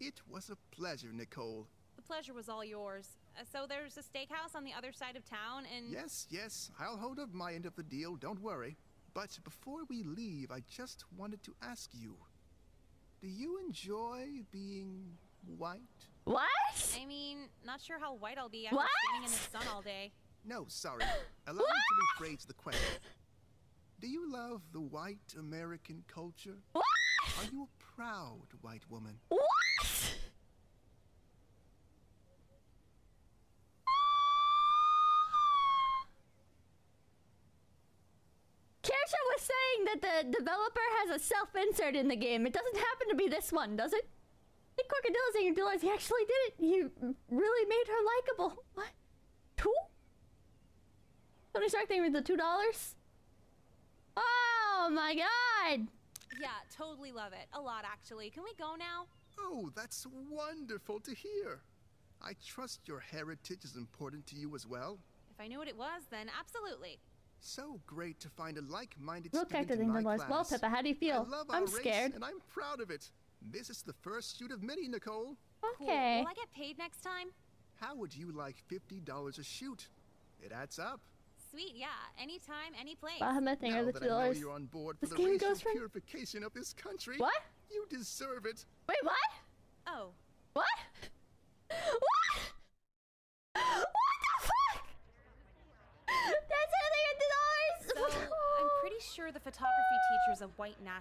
It was a pleasure, Nicole. The pleasure was all yours. Uh, so there's a steakhouse on the other side of town, and Yes, yes, I'll hold up my end of the deal, don't worry. But before we leave, I just wanted to ask you do you enjoy being white? What? I mean, not sure how white I'll be after What? standing in the sun all day. No, sorry. Allow me to rephrase the question. Do you love the white American culture? What? Are you a proud white woman? What? Kersha was saying that the developer has a self-insert in the game. It doesn't happen to be this one, does it? Hey, Crocodile saying realize he actually did it. He really made her likable. What? Two? Tony Stark thing with the two dollars? Oh my god! Yeah, totally love it. A lot, actually. Can we go now? Oh, that's wonderful to hear. I trust your heritage is important to you as well. If I knew what it was, then absolutely. So great to find a like-minded Real student character in thing my was well, class. Peppa. How do you feel? I love our I'm race, scared. and I'm proud of it. This is the first shoot of many, Nicole. Cool. Okay. Will I get paid next time? How would you like $50 a shoot? It adds up. Sweet, yeah. Anytime, any place. Bahamut thing now are the two I know dollars. you're on board This the game goes from- purification of this country, What? You deserve it. Wait, what? Oh, What? What? What the fuck? That's how they get the so. I'm pretty sure the photography teacher's a white nationalist.